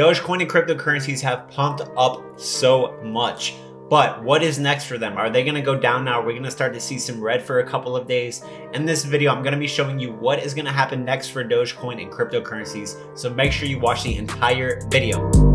Dogecoin and cryptocurrencies have pumped up so much. But what is next for them? Are they gonna go down now? Are we gonna start to see some red for a couple of days? In this video, I'm gonna be showing you what is gonna happen next for Dogecoin and cryptocurrencies. So make sure you watch the entire video.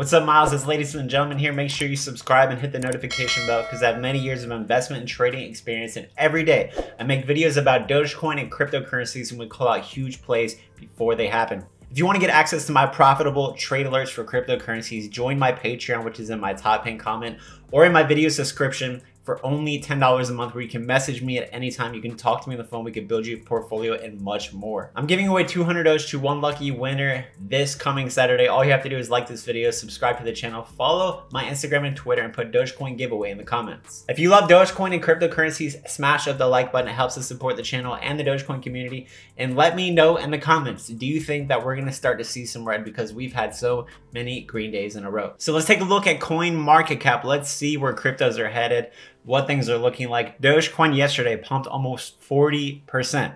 What's up, Myles? It's ladies and gentlemen here. Make sure you subscribe and hit the notification bell because I have many years of investment and trading experience, and every day I make videos about Dogecoin and cryptocurrencies, and we call out huge plays before they happen. If you want to get access to my profitable trade alerts for cryptocurrencies, join my Patreon, which is in my top pinned comment, or in my video description for only $10 a month where you can message me at any time. You can talk to me on the phone. We can build you a portfolio and much more. I'm giving away 200 Doge to one lucky winner this coming Saturday. All you have to do is like this video, subscribe to the channel, follow my Instagram and Twitter, and put Dogecoin giveaway in the comments. If you love Dogecoin and cryptocurrencies, smash up the like button. It helps us support the channel and the Dogecoin community. And let me know in the comments, do you think that we're going to start to see some red because we've had so many green days in a row. So let's take a look at coin market cap. Let's see where cryptos are headed what things are looking like. Dogecoin yesterday pumped almost 40%.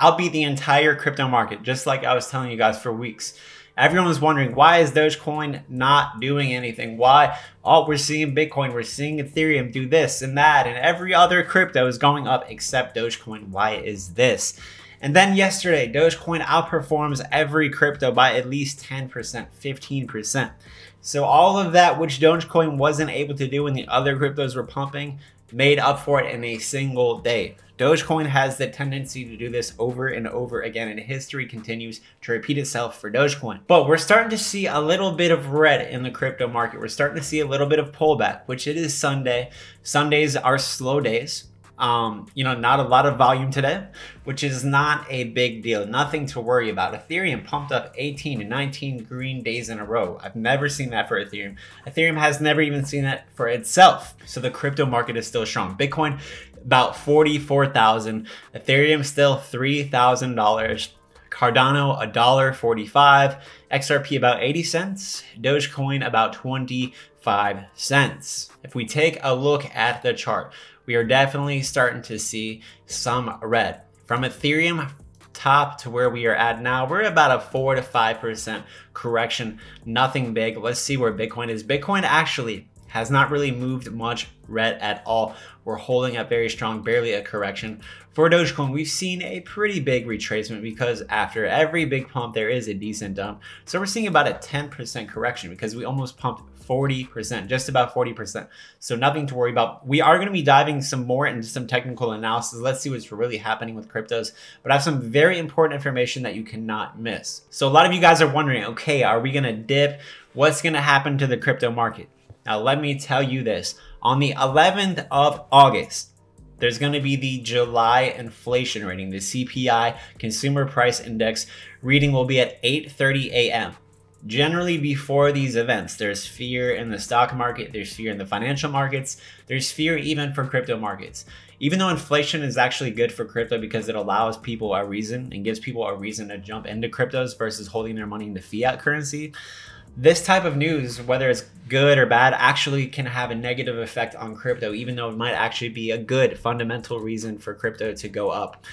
Outbeat the entire crypto market, just like I was telling you guys for weeks. Everyone was wondering why is Dogecoin not doing anything? Why? Oh, we're seeing Bitcoin, we're seeing Ethereum do this and that, and every other crypto is going up except Dogecoin. Why is this? And then yesterday, Dogecoin outperforms every crypto by at least 10%, 15%. So all of that, which Dogecoin wasn't able to do when the other cryptos were pumping, made up for it in a single day. Dogecoin has the tendency to do this over and over again, and history continues to repeat itself for Dogecoin. But we're starting to see a little bit of red in the crypto market. We're starting to see a little bit of pullback, which it is Sunday. Sundays are slow days. Um, you know, not a lot of volume today, which is not a big deal. Nothing to worry about. Ethereum pumped up 18 and 19 green days in a row. I've never seen that for Ethereum. Ethereum has never even seen that for itself. So the crypto market is still strong. Bitcoin about 44,000. Ethereum still $3,000. Cardano $1.45, XRP about 80 cents, Dogecoin about 25 cents. If we take a look at the chart, we are definitely starting to see some red. From Ethereum top to where we are at now, we're about a 4 to 5% correction. Nothing big. Let's see where Bitcoin is. Bitcoin actually has not really moved much red at all. We're holding up very strong, barely a correction. For Dogecoin, we've seen a pretty big retracement because after every big pump, there is a decent dump. So we're seeing about a 10% correction because we almost pumped 40%, just about 40%. So nothing to worry about. We are going to be diving some more into some technical analysis. Let's see what's really happening with cryptos. But I have some very important information that you cannot miss. So a lot of you guys are wondering, okay, are we going to dip? What's going to happen to the crypto market? Now, let me tell you this. On the 11th of August, there's going to be the July inflation reading, the CPI Consumer Price Index reading will be at 8:30 a.m. Generally, before these events, there's fear in the stock market, there's fear in the financial markets, there's fear even for crypto markets. Even though inflation is actually good for crypto because it allows people a reason and gives people a reason to jump into cryptos versus holding their money in the fiat currency, this type of news, whether it's good or bad, actually can have a negative effect on crypto, even though it might actually be a good fundamental reason for crypto to go up.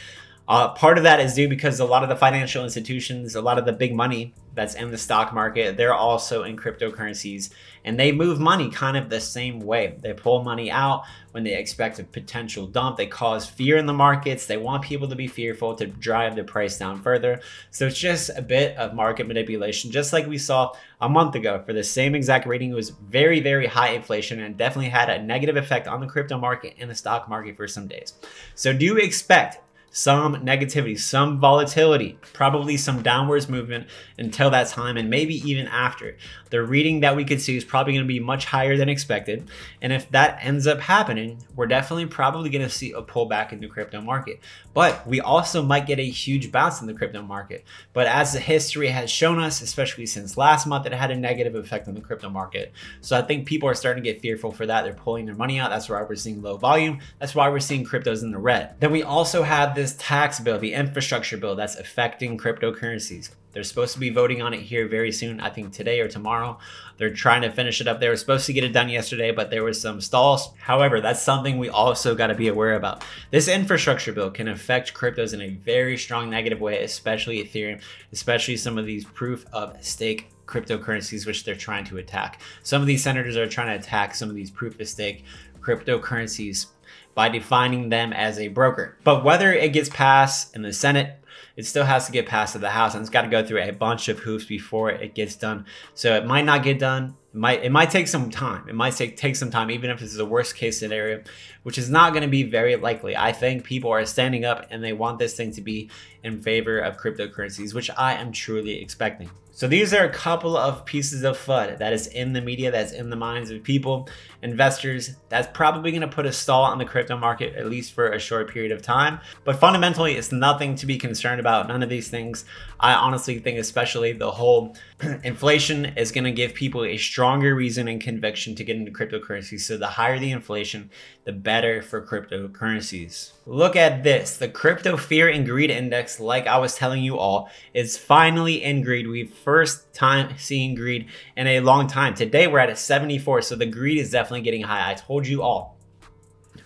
Uh, part of that is due because a lot of the financial institutions, a lot of the big money that's in the stock market, they're also in cryptocurrencies and they move money kind of the same way. They pull money out when they expect a potential dump. They cause fear in the markets. They want people to be fearful to drive the price down further. So it's just a bit of market manipulation, just like we saw a month ago for the same exact rating. It was very, very high inflation and definitely had a negative effect on the crypto market and the stock market for some days. So do expect some negativity, some volatility, probably some downwards movement until that time and maybe even after. The reading that we could see is probably going to be much higher than expected. And if that ends up happening, we're definitely probably going to see a pullback in the crypto market. But we also might get a huge bounce in the crypto market. But as the history has shown us, especially since last month, it had a negative effect on the crypto market. So I think people are starting to get fearful for that. They're pulling their money out. That's why we're seeing low volume. That's why we're seeing cryptos in the red. Then we also have this tax bill, the infrastructure bill that's affecting cryptocurrencies. They're supposed to be voting on it here very soon, I think today or tomorrow. They're trying to finish it up. They were supposed to get it done yesterday, but there was some stalls. However, that's something we also got to be aware about. This infrastructure bill can affect cryptos in a very strong negative way, especially Ethereum, especially some of these proof of stake cryptocurrencies which they're trying to attack. Some of these senators are trying to attack some of these proof of stake cryptocurrencies by defining them as a broker. But whether it gets passed in the Senate, it still has to get passed to the House and it's got to go through a bunch of hoops before it gets done. So it might not get done. It might it might take some time. It might take take some time, even if this is the worst case scenario, which is not going to be very likely. I think people are standing up and they want this thing to be in favor of cryptocurrencies, which I am truly expecting. So these are a couple of pieces of FUD that is in the media, that's in the minds of people, investors, that's probably going to put a stall on the crypto market, at least for a short period of time. But fundamentally, it's nothing to be concerned about. None of these things. I honestly think especially the whole inflation is going to give people a stronger reason and conviction to get into cryptocurrencies. So the higher the inflation, the better for cryptocurrencies. Look at this. The crypto fear and greed index, like I was telling you all, is finally in greed. We've first time seeing greed in a long time. Today we're at a 74, so the greed is definitely getting high. I told you all.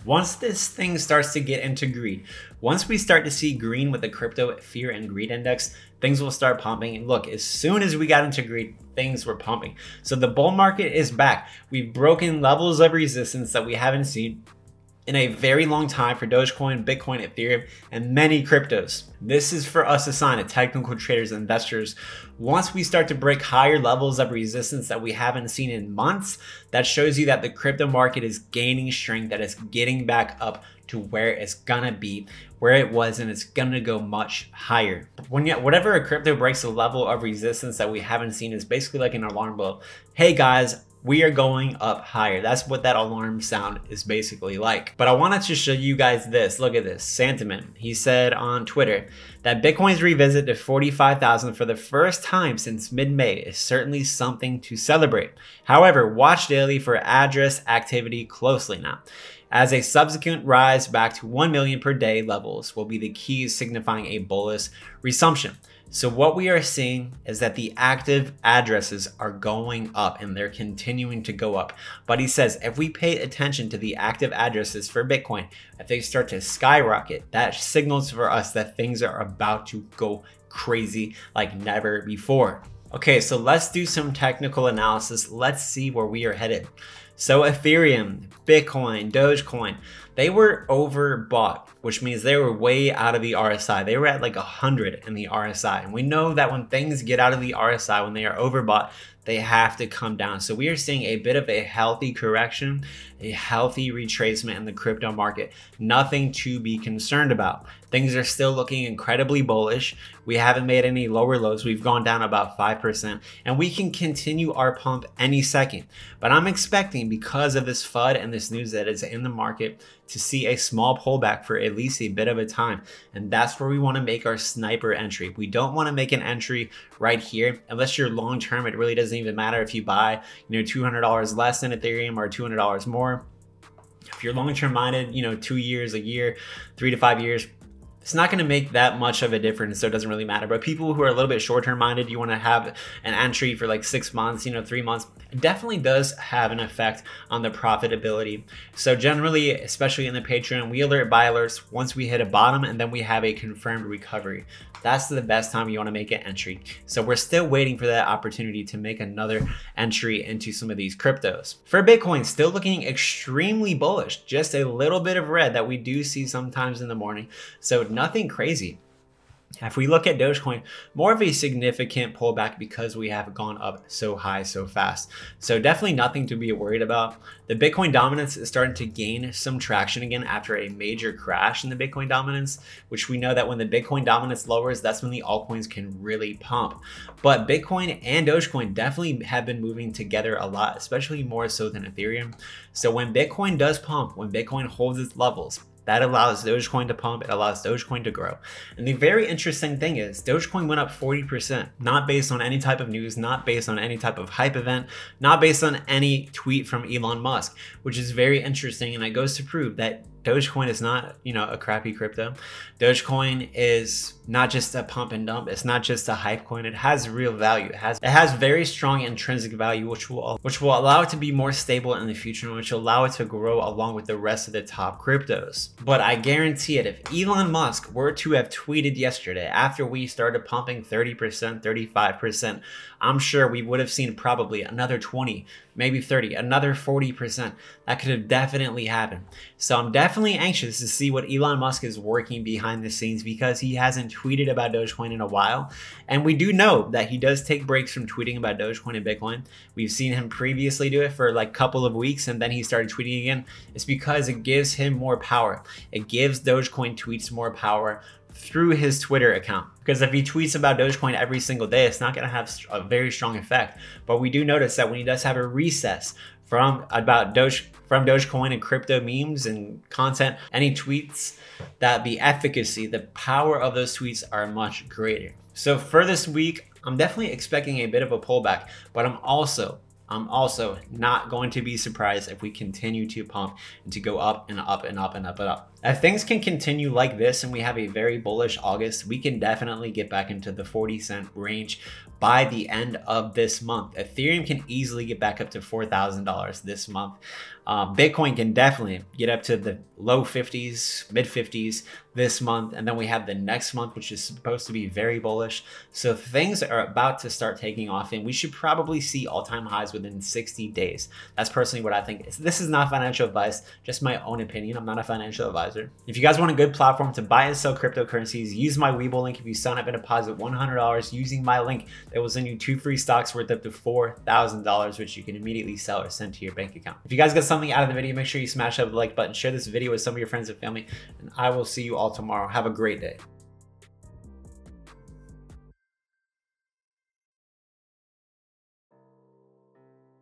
Once this thing starts to get into greed, once we start to see green with the crypto fear and greed index, things will start pumping. And look, as soon as we got into greed, things were pumping. So the bull market is back. We've broken levels of resistance that we haven't seen in a very long time for Dogecoin, Bitcoin, Ethereum, and many cryptos. This is for us to sign as technical traders and investors. Once we start to break higher levels of resistance that we haven't seen in months, that shows you that the crypto market is gaining strength, that it's getting back up to where it's gonna be, where it was, and it's gonna go much higher. When yet, whatever a crypto breaks a level of resistance that we haven't seen is basically like an alarm bell. Hey guys, we are going up higher. That's what that alarm sound is basically like. But I wanted to show you guys this. Look at this. Santiment, he said on Twitter that Bitcoin's revisit to 45,000 for the first time since mid-May is certainly something to celebrate. However, watch daily for address activity closely now as a subsequent rise back to 1 million per day levels will be the key signifying a bullish resumption. So what we are seeing is that the active addresses are going up and they're continuing to go up. But he says if we pay attention to the active addresses for Bitcoin, if they start to skyrocket, that signals for us that things are about to go crazy like never before. Okay, so let's do some technical analysis. Let's see where we are headed. So Ethereum, Bitcoin, Dogecoin, they were overbought, which means they were way out of the RSI. They were at like 100 in the RSI. And we know that when things get out of the RSI, when they are overbought, they have to come down. So we are seeing a bit of a healthy correction, a healthy retracement in the crypto market. Nothing to be concerned about. Things are still looking incredibly bullish. We haven't made any lower lows. We've gone down about 5% and we can continue our pump any second. But I'm expecting because of this FUD and this news that is in the market to see a small pullback for at least a bit of a time. And that's where we want to make our sniper entry. We don't want to make an entry right here unless you're long term. It really doesn't even matter if you buy, you know, $200 less than Ethereum or $200 more. If you're long term minded, you know, two years, a year, three to five years, it's not going to make that much of a difference, so it doesn't really matter. But people who are a little bit short-term minded, you want to have an entry for like six months, you know, three months, it definitely does have an effect on the profitability. So generally, especially in the Patreon, we alert buy alerts once we hit a bottom and then we have a confirmed recovery. That's the best time you want to make an entry. So we're still waiting for that opportunity to make another entry into some of these cryptos. For Bitcoin, still looking extremely bullish, just a little bit of red that we do see sometimes in the morning. So nothing crazy. If we look at Dogecoin, more of a significant pullback because we have gone up so high so fast. So definitely nothing to be worried about. The Bitcoin dominance is starting to gain some traction again after a major crash in the Bitcoin dominance, which we know that when the Bitcoin dominance lowers, that's when the altcoins can really pump. But Bitcoin and Dogecoin definitely have been moving together a lot, especially more so than Ethereum. So when Bitcoin does pump, when Bitcoin holds its levels, that allows Dogecoin to pump, it allows Dogecoin to grow. And the very interesting thing is Dogecoin went up 40%, not based on any type of news, not based on any type of hype event, not based on any tweet from Elon Musk, which is very interesting and it goes to prove that Dogecoin is not, you know, a crappy crypto. Dogecoin is not just a pump and dump. It's not just a hype coin. It has real value. It has it has very strong intrinsic value, which will which will allow it to be more stable in the future, and which will allow it to grow along with the rest of the top cryptos. But I guarantee it, if Elon Musk were to have tweeted yesterday after we started pumping 30%, 35%, I'm sure we would have seen probably another 20, maybe 30, another 40%. That could have definitely happened. So I'm definitely anxious to see what Elon Musk is working behind the scenes because he hasn't tweeted about Dogecoin in a while. And we do know that he does take breaks from tweeting about Dogecoin and Bitcoin. We've seen him previously do it for like a couple of weeks and then he started tweeting again. It's because it gives him more power. It gives Dogecoin tweets more power through his Twitter account. Because if he tweets about Dogecoin every single day, it's not going to have a very strong effect. But we do notice that when he does have a recess from about Doge from Dogecoin and crypto memes and content, any tweets that the efficacy, the power of those tweets are much greater. So for this week, I'm definitely expecting a bit of a pullback, but I'm also I'm also not going to be surprised if we continue to pump and to go up and up and up and up and up. If things can continue like this and we have a very bullish August, we can definitely get back into the 40 cent range by the end of this month. Ethereum can easily get back up to $4,000 this month. Um, Bitcoin can definitely get up to the low 50s, mid 50s this month. And then we have the next month, which is supposed to be very bullish. So things are about to start taking off, and we should probably see all time highs within 60 days. That's personally what I think. This is not financial advice, just my own opinion. I'm not a financial advisor. If you guys want a good platform to buy and sell cryptocurrencies, use my Webull link. If you sign up and deposit $100 using my link, that will send you two free stocks worth up to $4,000, which you can immediately sell or send to your bank account. If you guys got something out of the video, make sure you smash that like button, share this video with some of your friends and family, and I will see you all tomorrow. Have a great day.